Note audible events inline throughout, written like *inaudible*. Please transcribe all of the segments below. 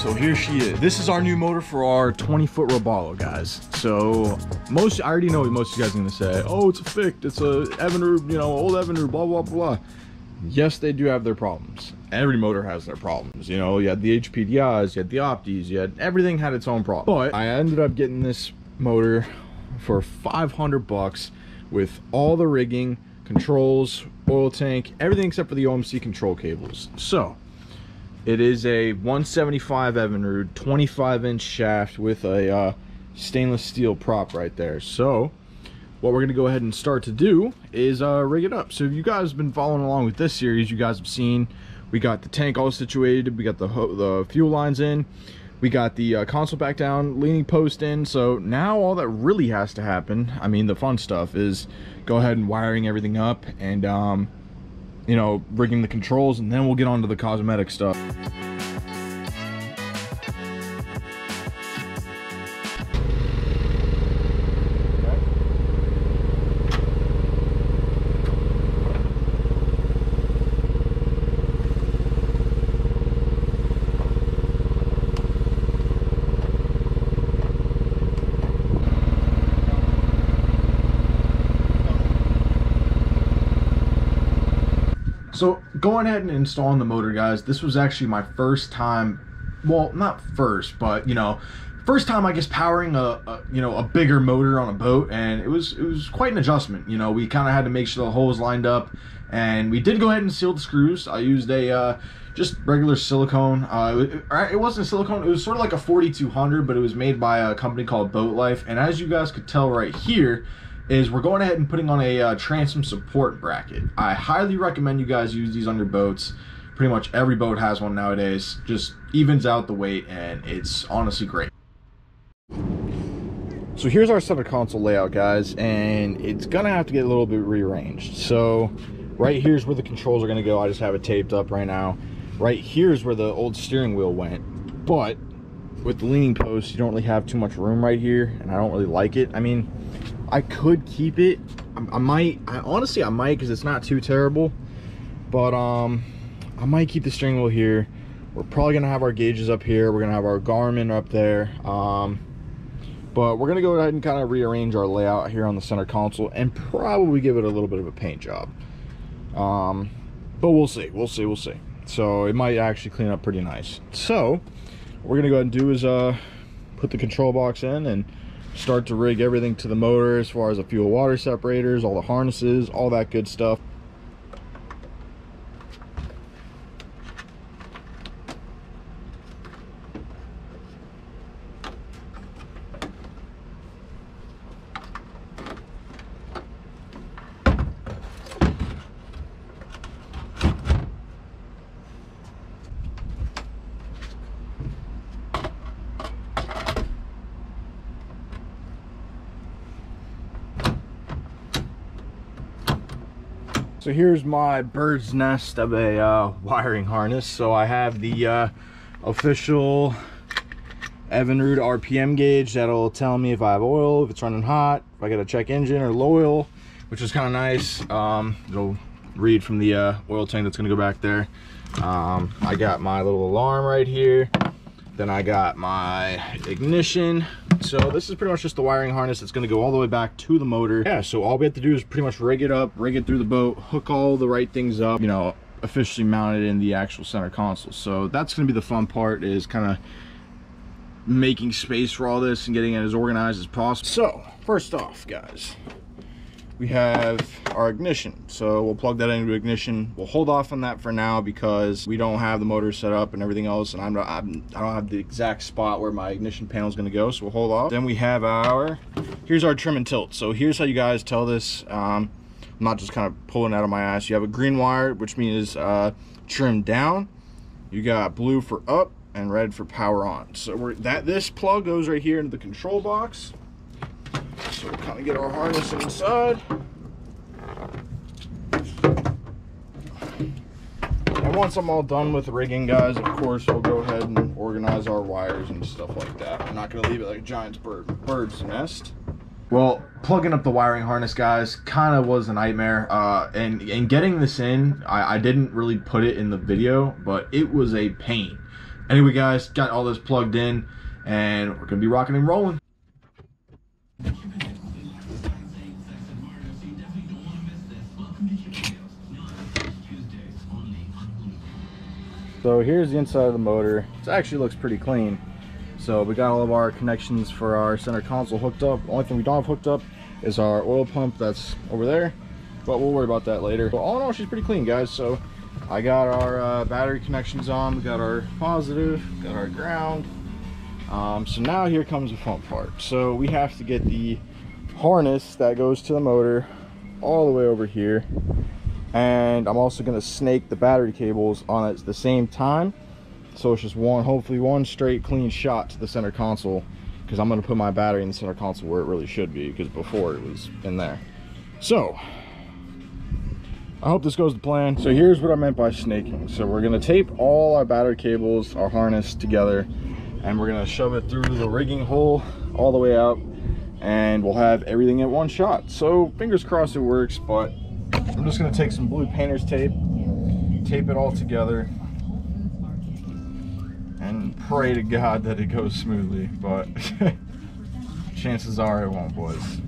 so here she is. This is our new motor for our 20 foot Robalo, guys. So most, I already know what most of you guys are gonna say. Oh, it's a Ficht, it's a Evinrude, you know, old Evinrude, blah, blah, blah. Yes, they do have their problems. Every motor has their problems. You know, you had the HPDIs, you had the Optis, you had, everything had its own problem. But I ended up getting this motor for 500 bucks with all the rigging, controls, oil tank, everything except for the OMC control cables. So, it is a 175 Evinrude 25 inch shaft with a uh, stainless steel prop right there. So, what we're gonna go ahead and start to do is uh, rig it up. So if you guys have been following along with this series, you guys have seen we got the tank all situated, we got the, the fuel lines in, we got the uh, console back down, leaning post in. So now all that really has to happen, I mean the fun stuff, is go ahead and wiring everything up and, um, you know, rigging the controls and then we'll get on to the cosmetic stuff. Going ahead and installing the motor, guys, this was actually my first time, well, not first, but you know, first time I guess powering a, a you know a bigger motor on a boat, and it was it was quite an adjustment. You know, we kind of had to make sure the holes lined up, and we did go ahead and seal the screws. I used a uh, just regular silicone. Uh, it, it, wasn't silicone. It was sort of like a 4200, but it was made by a company called Boat Life. And as you guys could tell right here, is we're going ahead and putting on a uh, transom support bracket. I highly recommend you guys use these on your boats. Pretty much every boat has one nowadays. Just evens out the weight and it's honestly great. So here's our center console layout, guys, and it's gonna have to get a little bit rearranged. So right here's where the controls are gonna go. I just have it taped up right now. Right here's where the old steering wheel went, but with the leaning post, you don't really have too much room right here, and I don't really like it. I mean, I could keep it. I, I might, I, honestly, I might because it's not too terrible. But um, I might keep the steering wheel here. We're probably gonna have our gauges up here. We're gonna have our Garmin up there. Um, but we're gonna go ahead and kind of rearrange our layout here on the center console and probably give it a little bit of a paint job. Um, but we'll see, we'll see, we'll see. So it might actually clean up pretty nice. So what we're gonna go ahead and do is uh, put the control box in and start to rig everything to the motor as far as the fuel water separators, all the harnesses, all that good stuff. So here's my bird's nest of a uh, wiring harness. So I have the uh, official Evinrude RPM gauge that'll tell me if I have oil, if it's running hot, if I got a check engine or low oil, which is kind of nice. Um, it'll read from the uh, oil tank that's gonna go back there. Um, I got my little alarm right here. Then I got my ignition. So this is pretty much just the wiring harness that's gonna go all the way back to the motor. Yeah, so all we have to do is pretty much rig it up, rig it through the boat, hook all the right things up, you know, officially mount it in the actual center console. So that's gonna be the fun part is kind of making space for all this and getting it as organized as possible. So first off, guys, we have our ignition. So we'll plug that into ignition. We'll hold off on that for now because we don't have the motor set up and everything else. And I'm, not, I'm, I do not have the exact spot where my ignition panel is going to go. So we'll hold off. Then we have our, here's our trim and tilt. So here's how you guys tell this. Um, I'm not just kind of pulling out of my ass. You have a green wire, which means uh, trim down. You got blue for up and red for power on. So that this plug goes right here into the control box. So we'll kind of get our harness inside. And once I'm all done with rigging, guys, of course, we'll go ahead and organize our wires and stuff like that. I'm not going to leave it like a giant bird, bird's nest. Well, plugging up the wiring harness, guys, kind of was a nightmare. Uh, and, and getting this in, I, I didn't really put it in the video, but it was a pain Anyway, guys, got all this plugged in, and we're gonna be rocking and rolling. So here's the inside of the motor. It actually looks pretty clean. So we got all of our connections for our center console hooked up. The only thing we don't have hooked up is our oil pump that's over there. But we'll worry about that later. But all in all, she's pretty clean, guys. So I got our uh, battery connections on. We got our positive, got our ground. Um, so now here comes the fun part. So we have to get the harness that goes to the motor all the way over here and I'm also going to snake the battery cables on at the same time. So it's just one hopefully one straight clean shot to the center console because I'm going to put my battery in the center console where it really should be because before it was in there. So I hope this goes to plan. So here's what I meant by snaking. So we're going to tape all our battery cables our harness together and we're going to shove it through the rigging hole all the way out and we'll have everything at one shot. So fingers crossed it works but I'm just gonna take some blue painter's tape, tape it all together, and pray to God that it goes smoothly, but *laughs* chances are it won't, boys.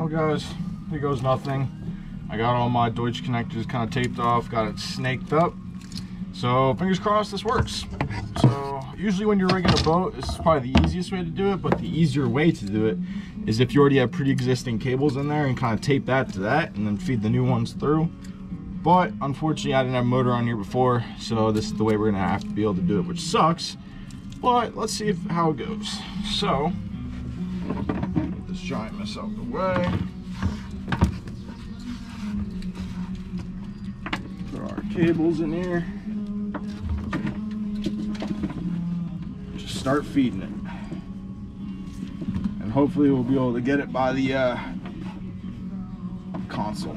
Oh guys, here goes nothing. I got all my Deutsch connectors kind of taped off, got it snaked up. So fingers crossed this works. So usually when you're rigging a boat, this is probably the easiest way to do it, but the easier way to do it is if you already have pre-existing cables in there and kind of tape that to that and then feed the new ones through. But unfortunately I didn't have a motor on here before, so this is the way we're gonna have to be able to do it, which sucks. But let's see if, how it goes. So, get this giant mess out of the way. Put our cables in here. Just start feeding it. Hopefully we'll be able to get it by the uh, console.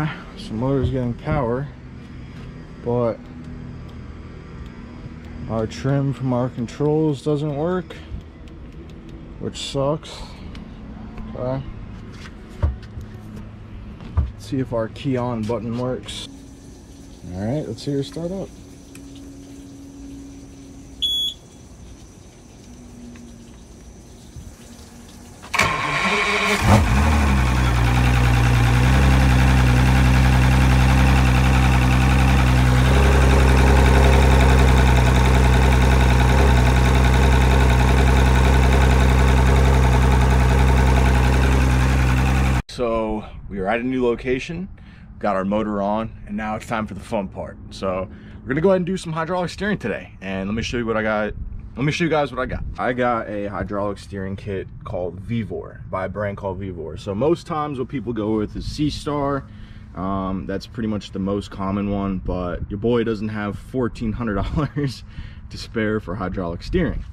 Okay, so motor's getting power, but our trim from our controls doesn't work, which sucks. Okay. Let's see if our key on button works. All right, let's see her start up. So we are at a new location, got our motor on, and now it's time for the fun part. So we're gonna go ahead and do some hydraulic steering today. And let me show you what I got. Let me show you guys what I got. I got a hydraulic steering kit called Vevor by a brand called Vevor. So most times what people go with is SeaStar. Um, that's pretty much the most common one, but your boy doesn't have $1,400 *laughs* to spare for hydraulic steering.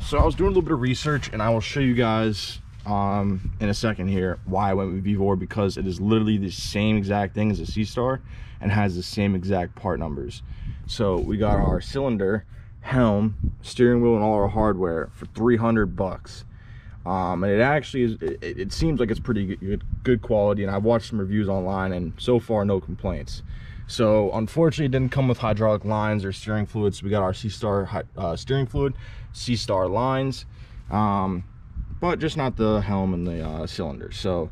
So I was doing a little bit of research and I will show you guys um, in a second here why I went with Vevor because it is literally the same exact thing as a SeaStar and has the same exact part numbers. So we got our cylinder, helm, steering wheel, and all our hardware for 300 bucks. Um, and it actually is, it, it, seems like it's pretty good, good quality and I've watched some reviews online and so far no complaints. So unfortunately it didn't come with hydraulic lines or steering fluids. We got our SeaStar uh, steering fluid, SeaStar lines. Um, but just not the helm and the uh, cylinder. So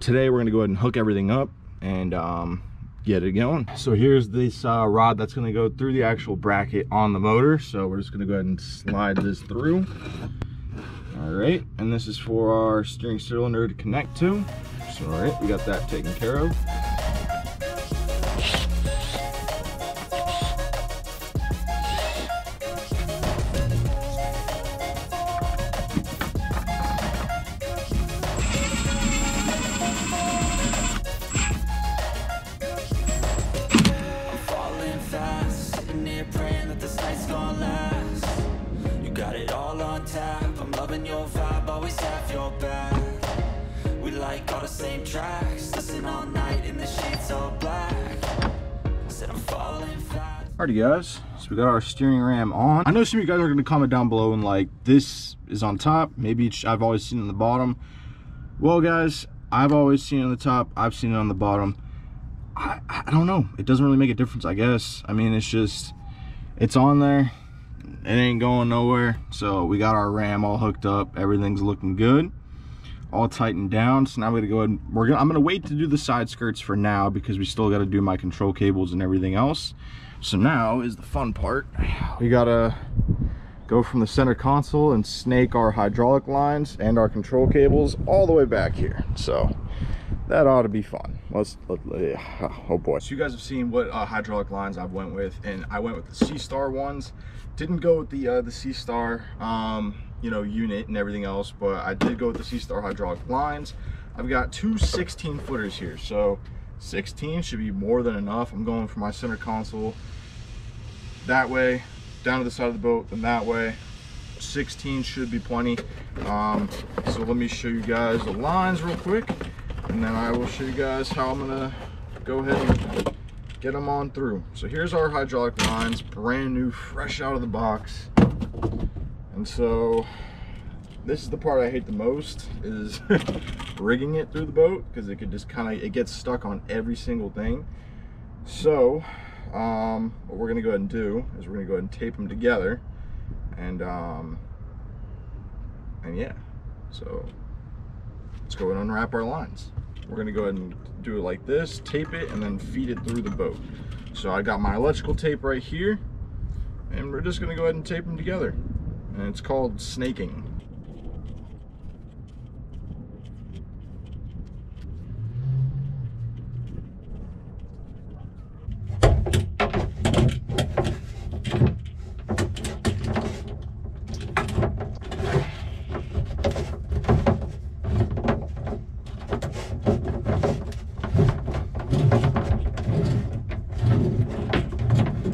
today we're gonna go ahead and hook everything up and um, get it going. So here's this uh, rod that's gonna go through the actual bracket on the motor. So we're just gonna go ahead and slide this through. All right, and this is for our steering cylinder to connect to. So all right, we got that taken care of. Alrighty guys, so we got our steering ram on. I know some of you guys are gonna comment down below and like, this is on top, maybe I've always seen it on the bottom. Well guys, I've always seen it on the top, I've seen it on the bottom. I, I don't know, it doesn't really make a difference I guess. I mean, it's just, it's on there, it ain't going nowhere. So we got our ram all hooked up, everything's looking good all tightened down. So now i'm gonna go ahead and we're gonna i'm gonna wait to do the side skirts for now because we still got to do my control cables and everything else. So now is the fun part. *sighs* We gotta go from the center console and snake our hydraulic lines and our control cables all the way back here. So that ought to be fun. Let's let, yeah. *sighs* oh boy. So you guys have seen what uh, hydraulic lines i went with and i went with the SeaStar ones. Didn't go with the uh, the SeaStar um you know, unit and everything else, but I did go with the SeaStar hydraulic lines. I've got two 16 footers here, so 16 should be more than enough. I'm going for my center console that way, down to the side of the boat, and that way. 16 should be plenty. Um, so let me show you guys the lines real quick, and then I will show you guys how I'm gonna go ahead and get them on through. So here's our hydraulic lines, brand new, fresh out of the box. And so this is the part I hate the most is *laughs* rigging it through the boat because it could just kind of, it gets stuck on every single thing. So um, what we're gonna go ahead and do is we're gonna go ahead and tape them together and um, and yeah, so let's go and unwrap our lines. We're gonna go ahead and do it like this, tape it, and then feed it through the boat. So I got my electrical tape right here, and we're just gonna go ahead and tape them together and it's called snaking.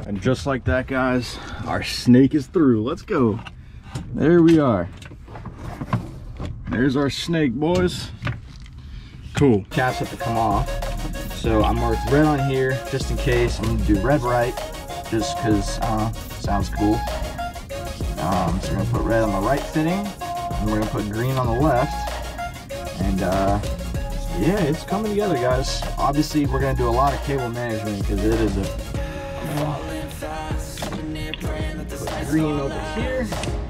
And just like that, guys, our snake is through. Let's go there we are. There's our snake boys. Cool. Caps have to come off. So i marked red on here just in case. I'm gonna do red right just because uh, sounds cool. Um, so we're gonna put red on the right fitting and we're gonna put green on the left. And uh, yeah it's coming together guys. Obviously we're gonna do a lot of cable management because it is a put green over here. got it all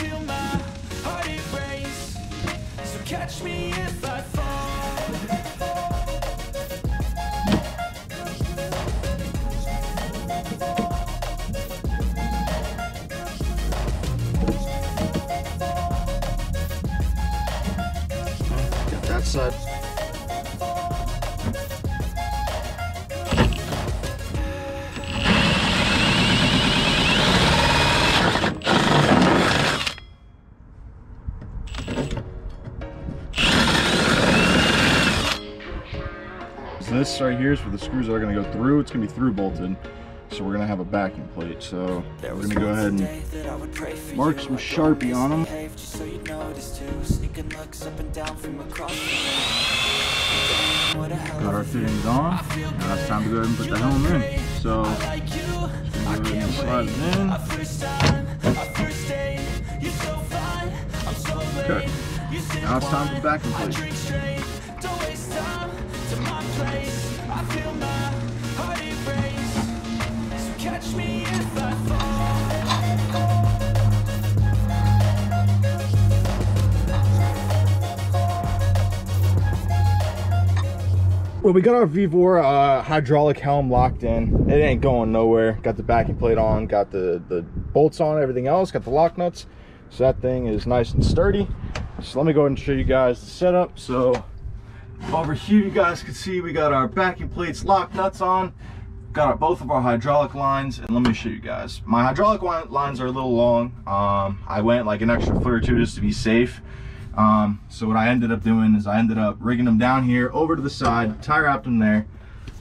feel my heart So catch me if I fall that side. This right here is for the screws that are going to go through. It's going to be through bolted. So we're going to have a backing plate. So we're going to go ahead and mark some Sharpie on them. Got our fittings on. Now it's time to go ahead and put the helm in. So just going to go ahead slide it in. Okay. Now it's time for backing plate. Well, we got our Vevor uh, hydraulic helm locked in. It ain't going nowhere. Got the backing plate on, got the, the bolts on, everything else, got the lock nuts. So that thing is nice and sturdy. So let me go ahead and show you guys the setup. So Over here, you guys can see we got our backing plates, lock nuts on. Got our, both of our hydraulic lines, and let me show you guys. My hydraulic lines are a little long. Um, I went like an extra foot or two just to be safe. Um, so what I ended up doing is I ended up rigging them down here over to the side, tie wrapped them there.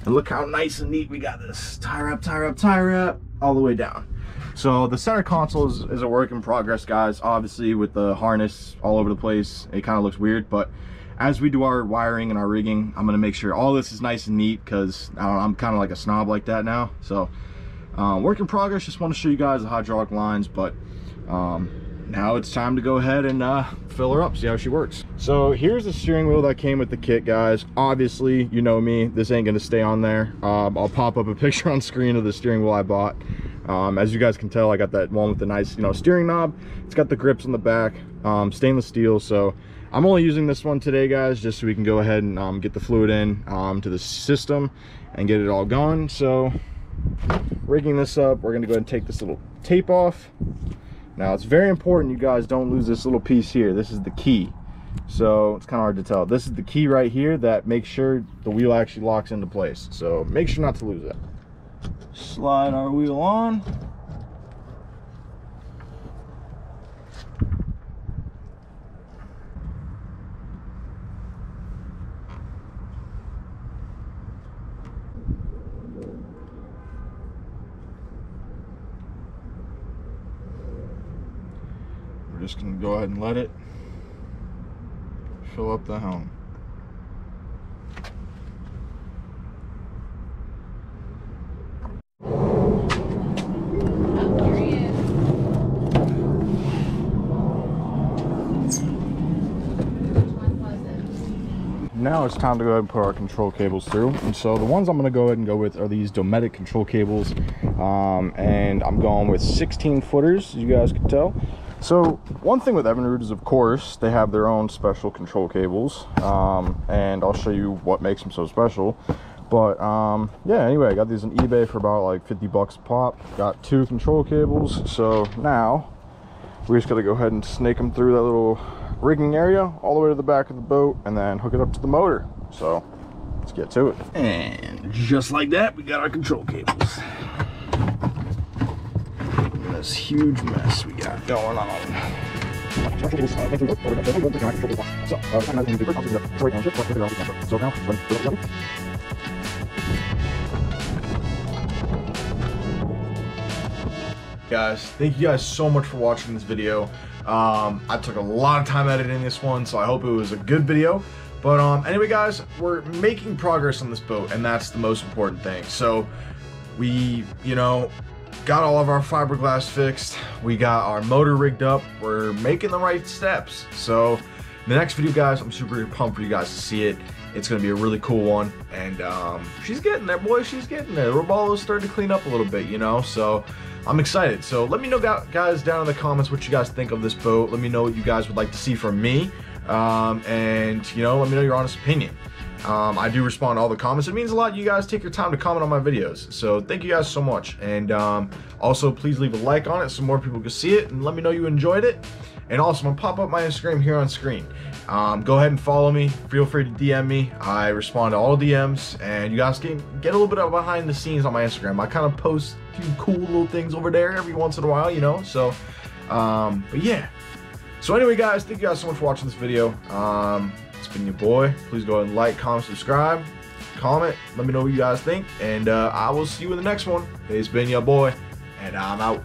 And look how nice and neat we got this. Tie wrap, tie wrap, tie wrap, all the way down. So the center console is, is a work in progress, guys. Obviously with the harness all over the place, it kind of looks weird, but as we do our wiring and our rigging, I'm gonna make sure all this is nice and neat because I'm kind of like a snob like that now. So uh, work in progress, just want to show you guys the hydraulic lines, but um, now it's time to go ahead and uh, fill her up, see how she works. So here's the steering wheel that came with the kit, guys. Obviously, you know me, this ain't gonna stay on there. Um, I'll pop up a *laughs* picture on screen of the steering wheel I bought. Um, as you guys can tell, I got that one with the nice, you know, steering knob. It's got the grips on the back, um, stainless steel. So I'm only using this one today, guys, just so we can go ahead and um, get the fluid in um, to the system and get it all going. So rigging this up, we're gonna go ahead and take this little tape off. Now it's very important you guys don't lose this little piece here. This is the key. So it's kind of hard to tell. This is the key right here that makes sure the wheel actually locks into place. So make sure not to lose it. Slide our wheel on. Just gonna go ahead and let it fill up the helm. now it's time to go ahead and put our control cables through. And so the ones i'm going to go ahead and go with are these dometic control cables. Um, and i'm going with 16 footers as you guys can tell so one thing with Evinrude is of course they have their own special control cables um, and I'll show you what makes them so special. But um, yeah anyway I got these on eBay for about like 50 bucks a pop. Got two control cables so now we just got to go ahead and snake them through that little rigging area all the way to the back of the boat and then hook it up to the motor. So let's get to it. And just like that we got our control cables this huge mess we got going on. Guys, thank you guys so much for watching this video. Um, I took a lot of time editing this one, so I hope it was a good video. But um, anyway, guys, we're making progress on this boat, and that's the most important thing. So we, you know, got all of our fiberglass fixed. We got our motor rigged up. We're making the right steps. So the next video, guys, I'm super pumped for you guys to see it. It's going to be a really cool one. And um, she's getting there, boy. She's getting there. is starting to clean up a little bit, you know? So I'm excited. So let me know, guys, down in the comments what you guys think of this boat. Let me know what you guys would like to see from me. Um, and, you know, let me know your honest opinion. Um, I do respond to all the comments. It means a lot you guys take your time to comment on my videos. So thank you guys so much. And um, also, please leave a like on it so more people can see it and let me know you enjoyed it. And also, I'm going to pop up my Instagram here on screen. Um, go ahead and follow me. Feel free to DM me. I respond to all DMs. And you guys can get a little bit of behind the scenes on my Instagram. I kind of post a few cool little things over there every once in a while, you know. So, um, but yeah. So anyway, guys, thank you guys so much for watching this video. Um, it's been your boy. Please go ahead and like, comment, subscribe, comment. Let me know what you guys think. And uh, I will see you in the next one. It's been your boy, and I'm out.